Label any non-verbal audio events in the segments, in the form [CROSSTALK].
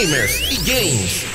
gamers y games.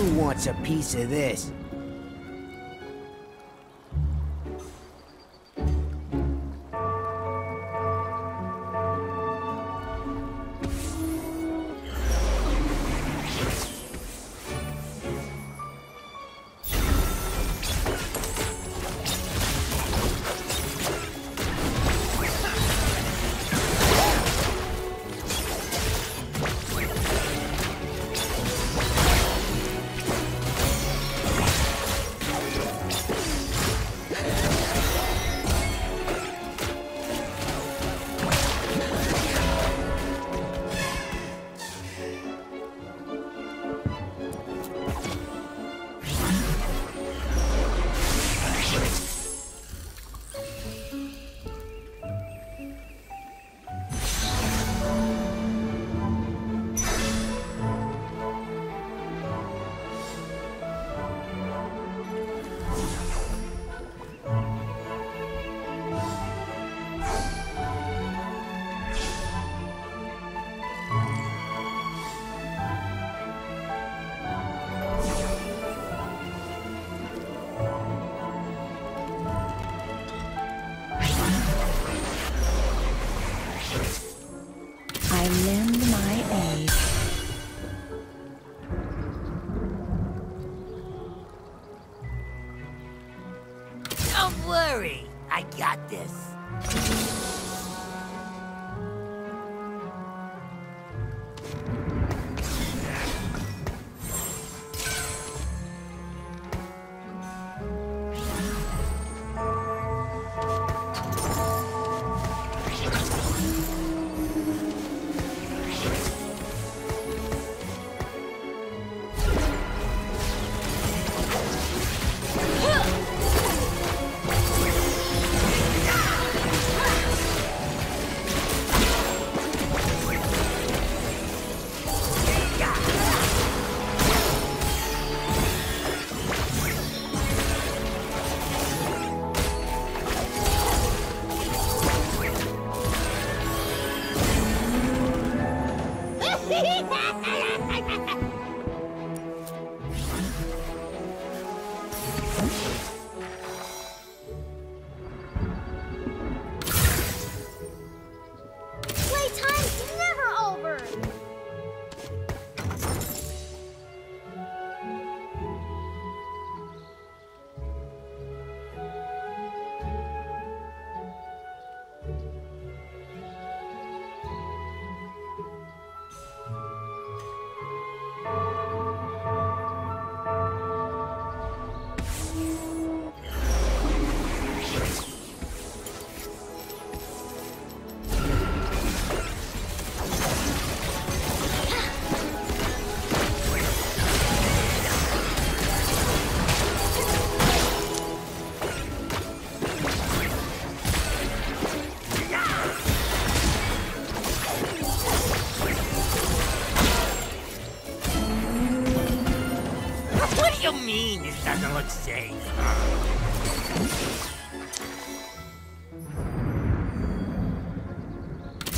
Who wants a piece of this?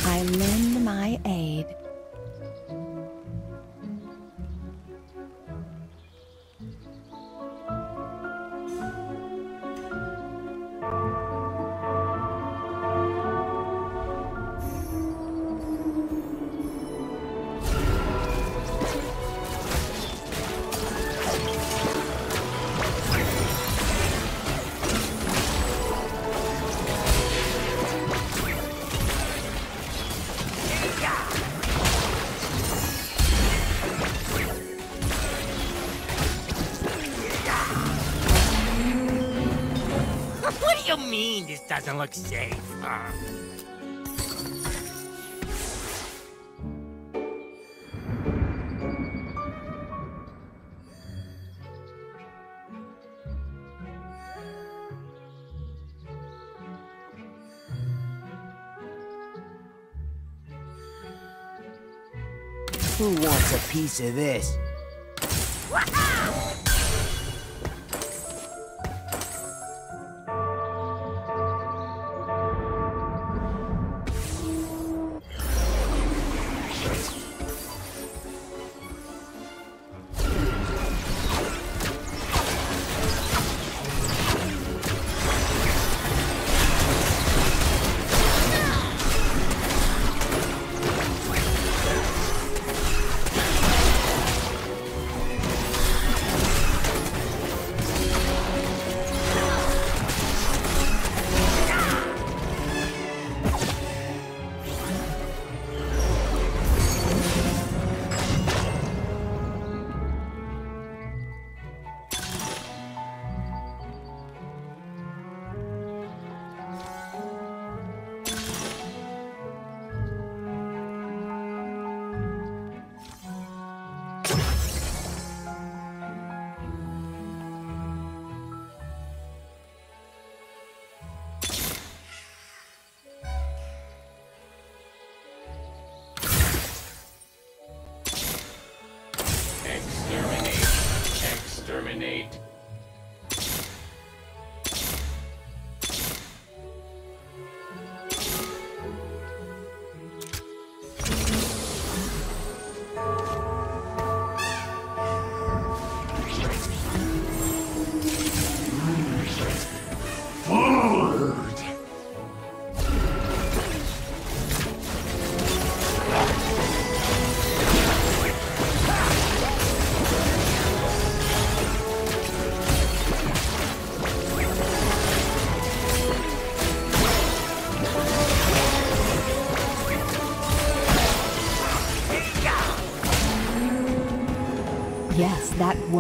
I lend my aid. Doesn't look safe? Who wants a piece of this?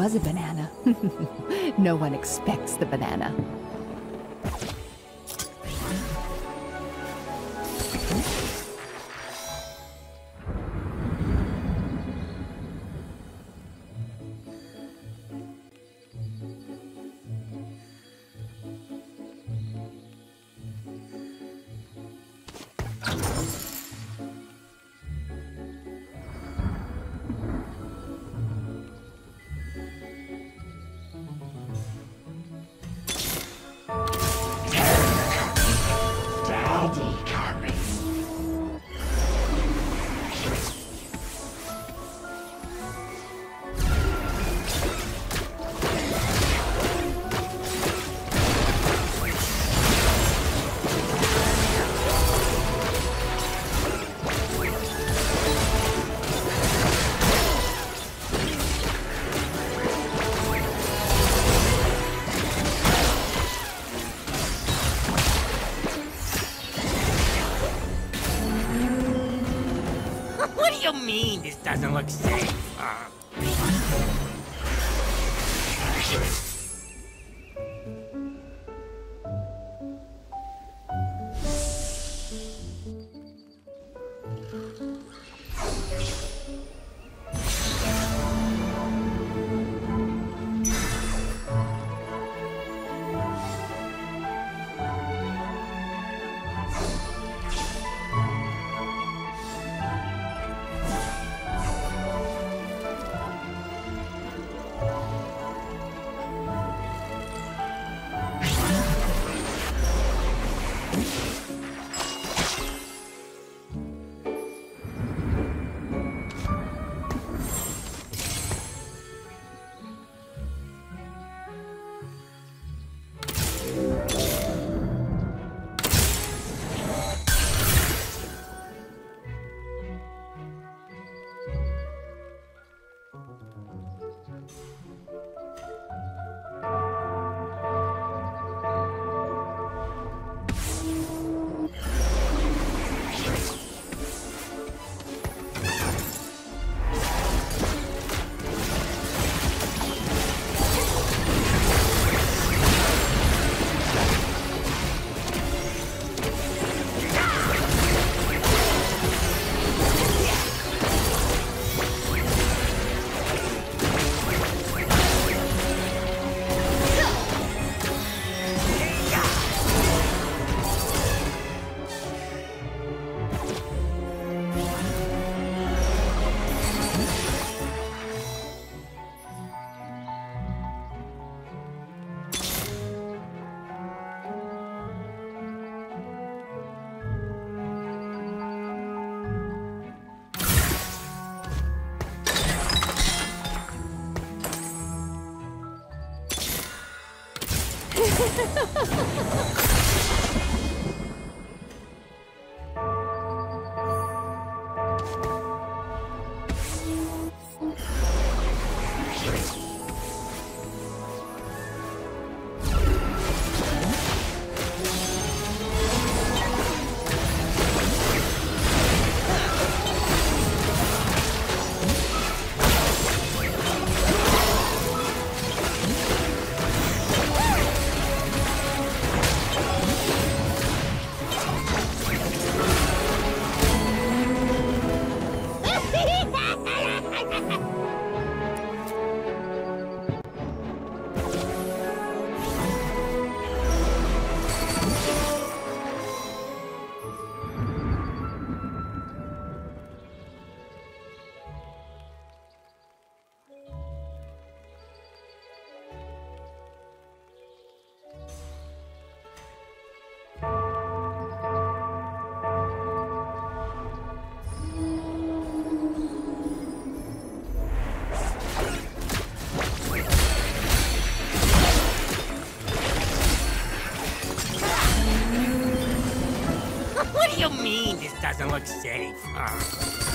Was a banana. [LAUGHS] no one expects the banana. This doesn't look safe? Uh,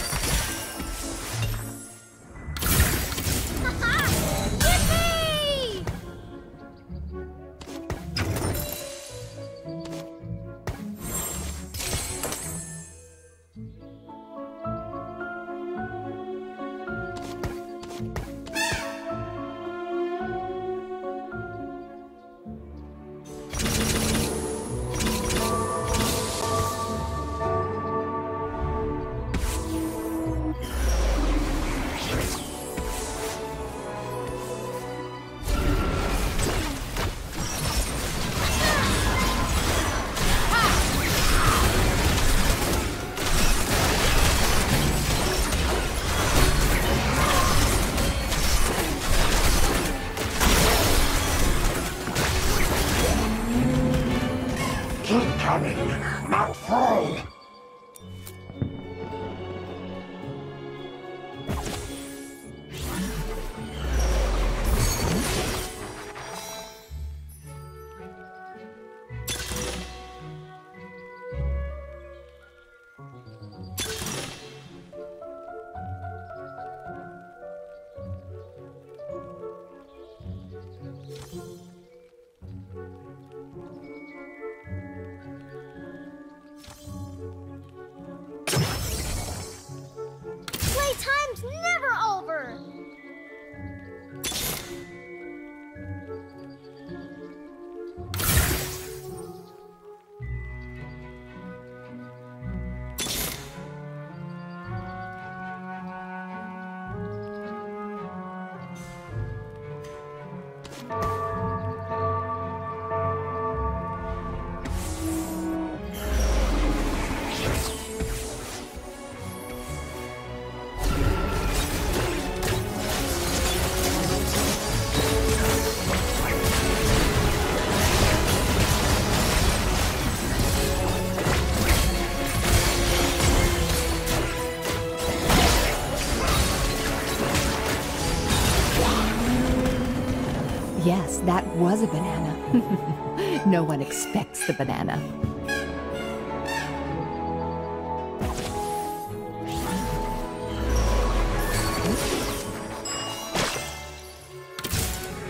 that was a banana. [LAUGHS] no one expects the banana.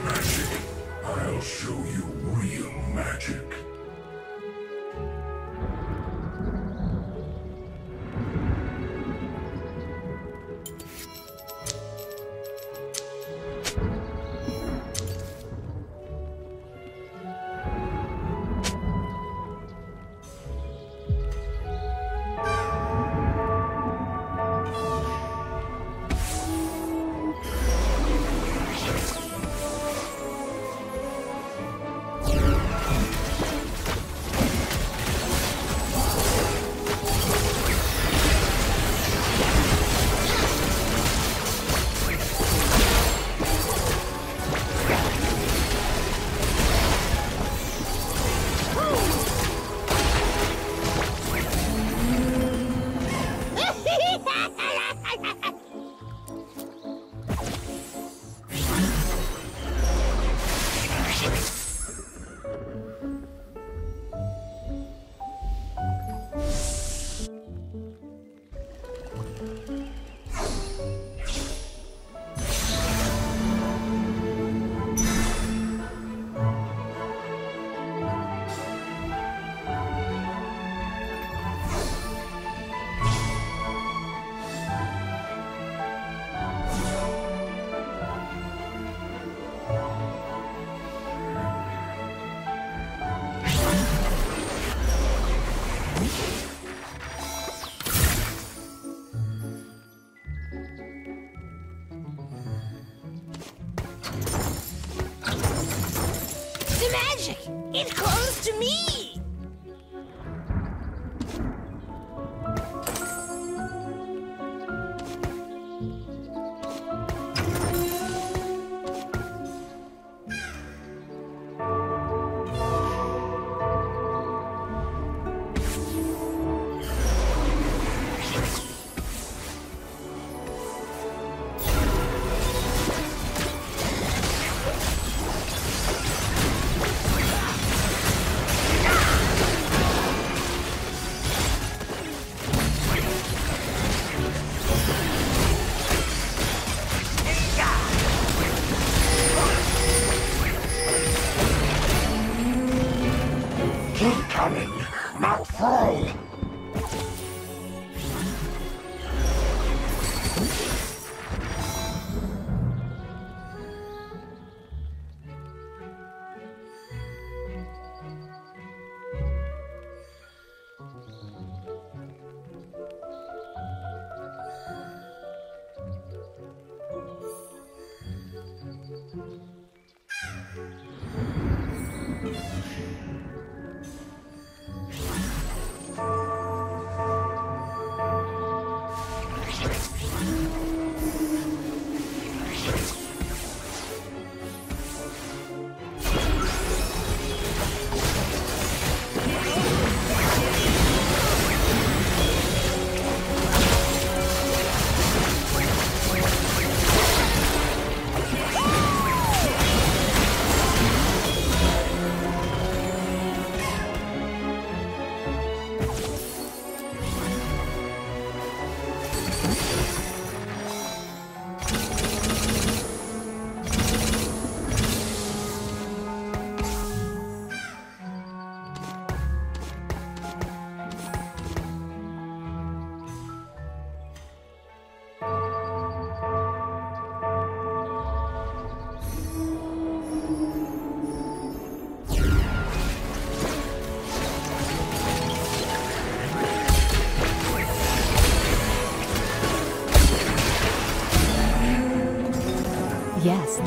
Magic. I'll show you real magic. To me!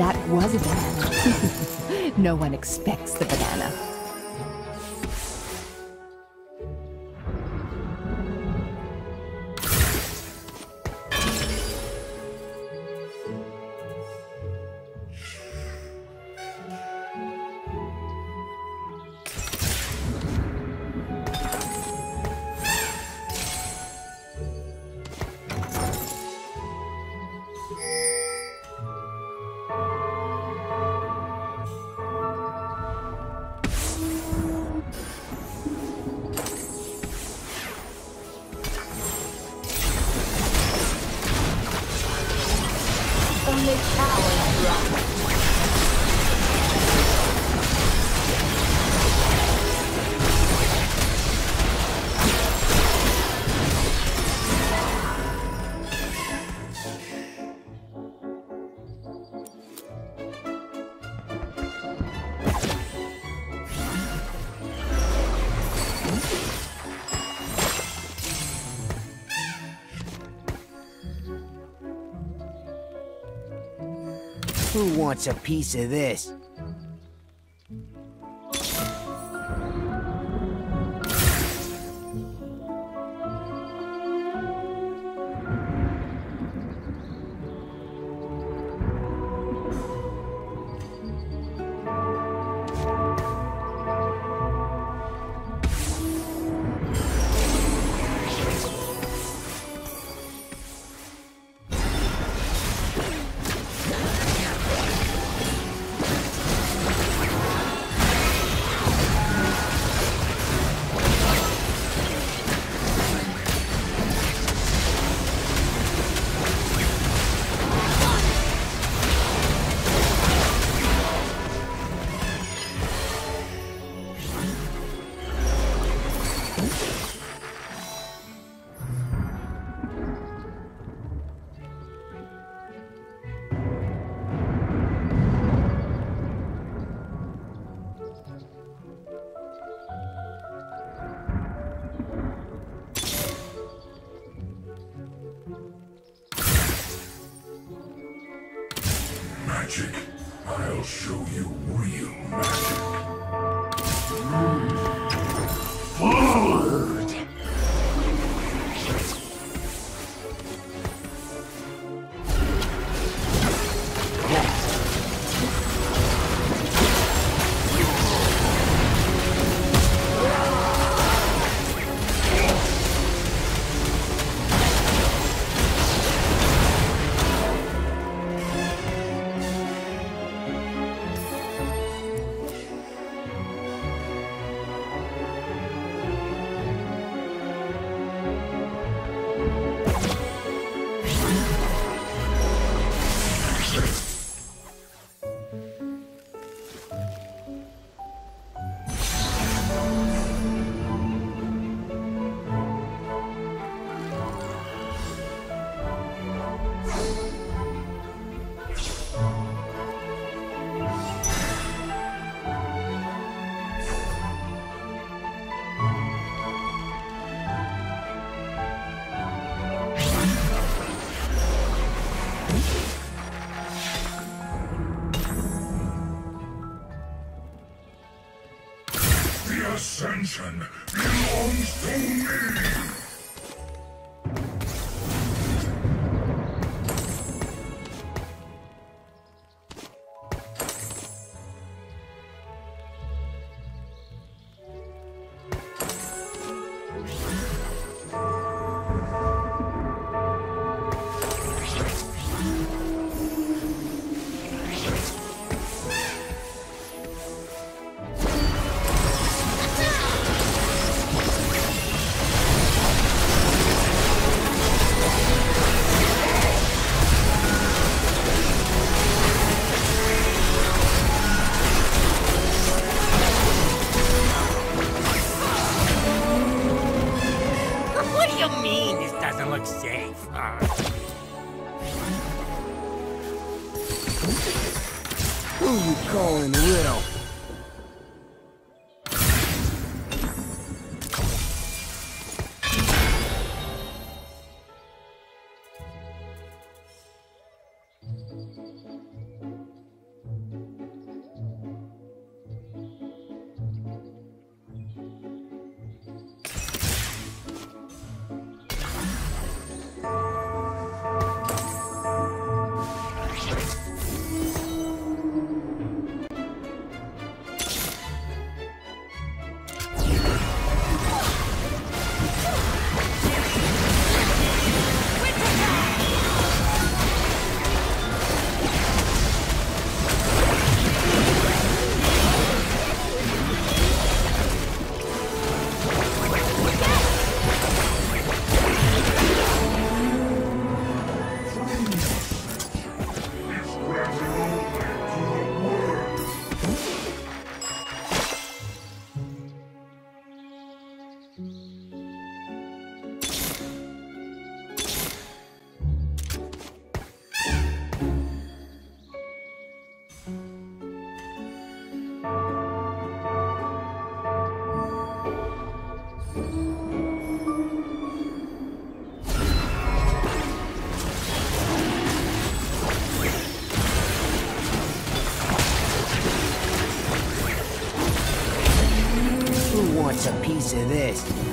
That was a banana. [LAUGHS] no one expects the banana. Wants a piece of this? Show you real magic. Of this?